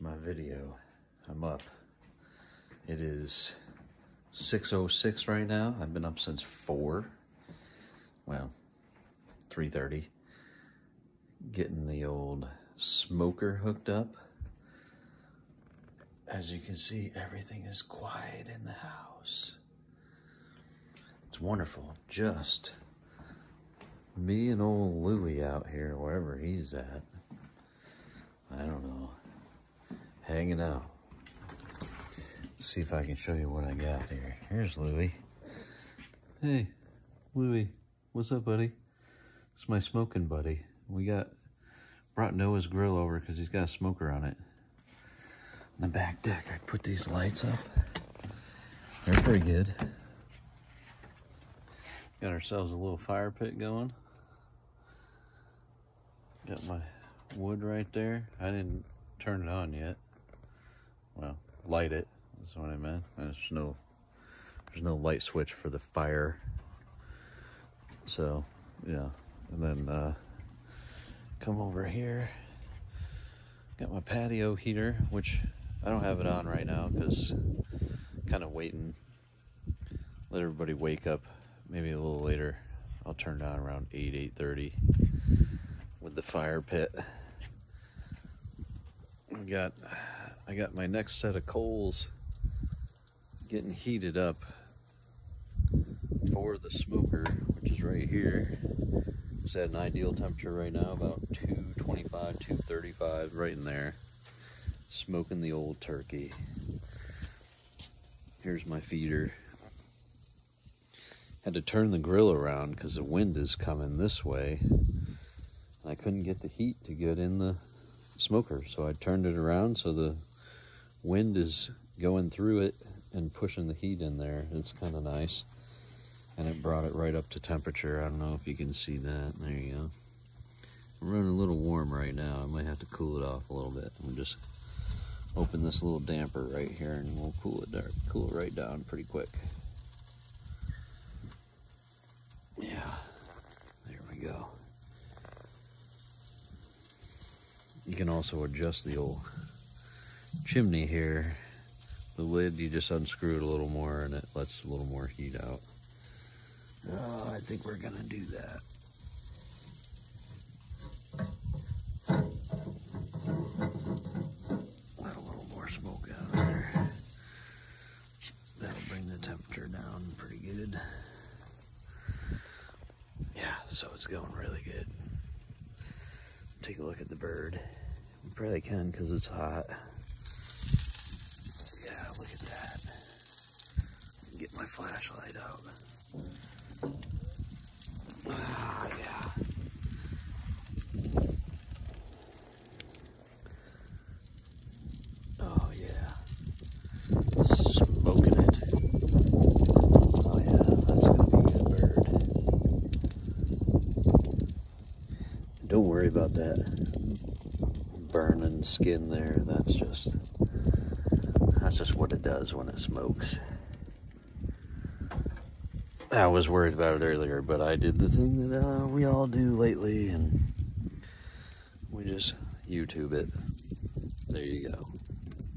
my video. I'm up. It is 6.06 right now. I've been up since 4. Well, 3.30. Getting the old smoker hooked up. As you can see, everything is quiet in the house. It's wonderful. Just me and old Louie out here, wherever he's at. I don't know. Hanging out. see if I can show you what I got here. Here's Louie. Hey, Louie. What's up, buddy? It's my smoking buddy. We got brought Noah's grill over because he's got a smoker on it. On the back deck, I put these lights up. They're pretty good. Got ourselves a little fire pit going. Got my wood right there. I didn't turn it on yet. Well, light it. That's what I meant. There's no, there's no light switch for the fire. So, yeah. And then uh, come over here. Got my patio heater, which I don't have it on right now because kind of waiting. Let everybody wake up maybe a little later. I'll turn it on around 8, 8.30 with the fire pit. I got, I got my next set of coals getting heated up for the smoker, which is right here. It's at an ideal temperature right now, about 225, 235, right in there. Smoking the old turkey. Here's my feeder. Had to turn the grill around because the wind is coming this way. I couldn't get the heat to get in the smoker, so I turned it around so the wind is going through it and pushing the heat in there. It's kind of nice. And it brought it right up to temperature. I don't know if you can see that. There you go. I'm running a little warm right now. I might have to cool it off a little bit. I'm just open this little damper right here and we'll cool it, dark, cool it right down pretty quick. Yeah, there we go. You can also adjust the old chimney here. The lid, you just unscrew it a little more and it lets a little more heat out. Oh, I think we're gonna do that. Let a little more smoke out there. That'll bring the temperature down pretty good. Yeah, so it's going really good. Take a look at the bird. We probably can because it's hot. Yeah, look at that. Get my flashlight out. Ah, yeah. Oh, yeah. Smoking it. Oh, yeah, that's going to be a bird. Don't worry about that burning skin there. That's just, that's just what it does when it smokes. I was worried about it earlier, but I did the thing that uh, we all do lately, and we just YouTube it. There you go.